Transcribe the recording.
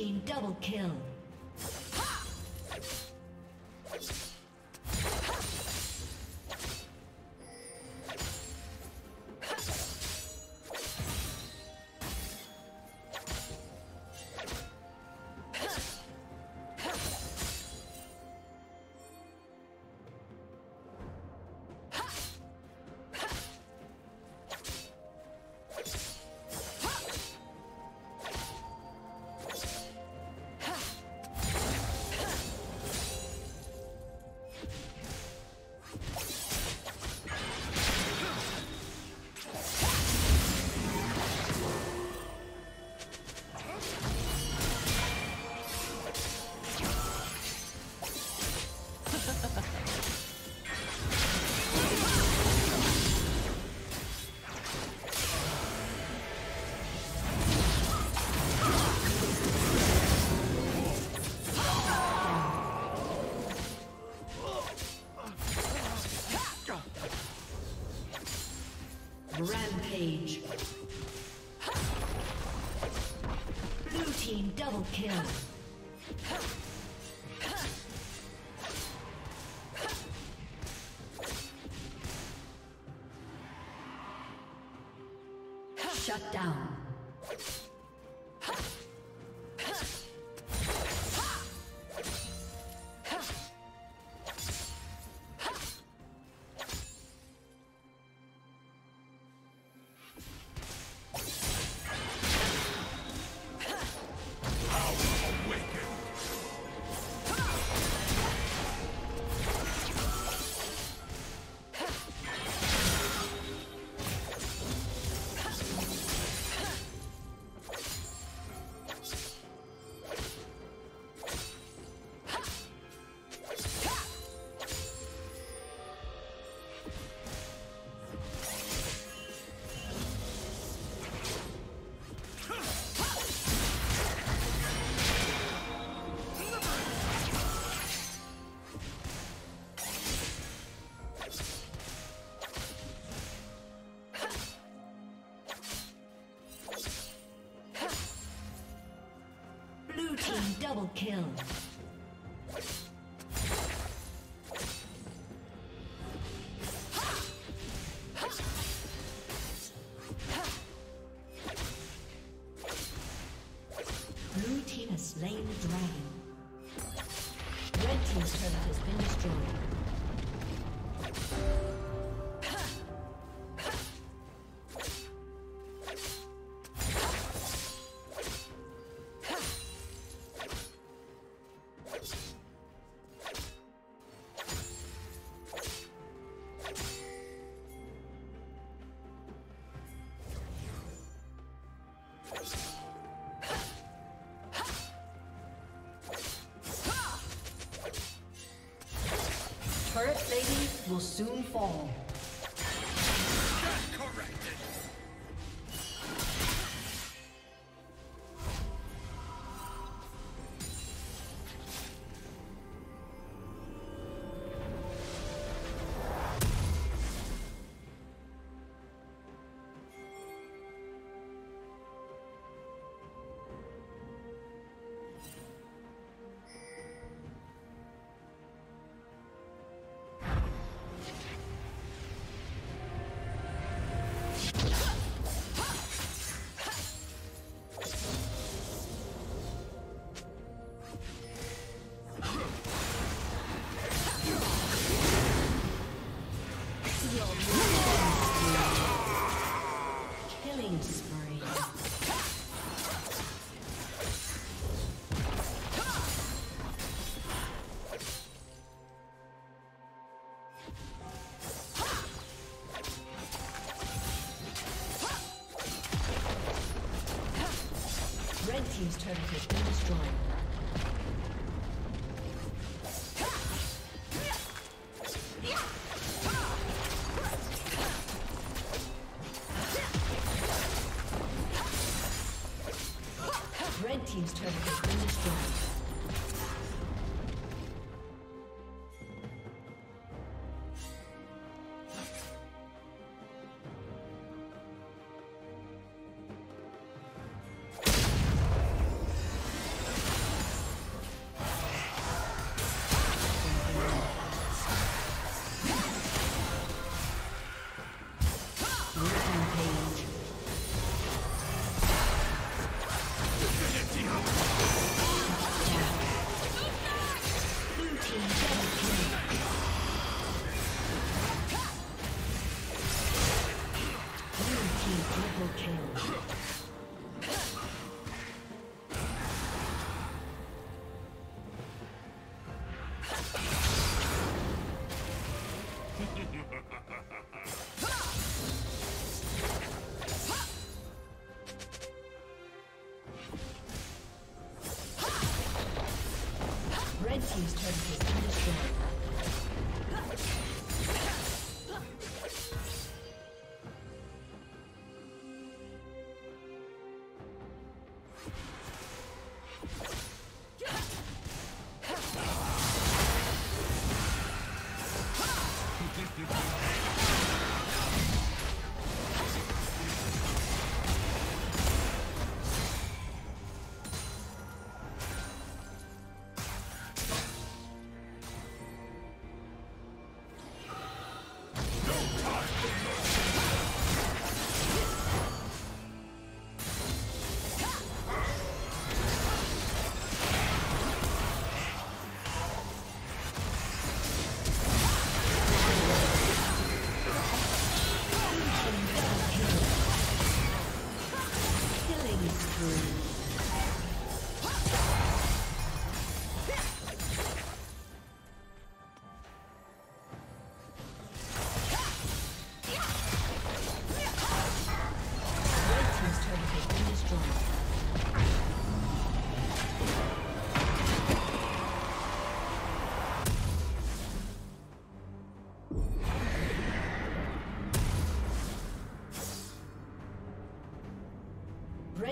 team double kill. Kill. kill. turret lady will soon fall. Corrected. destroyed.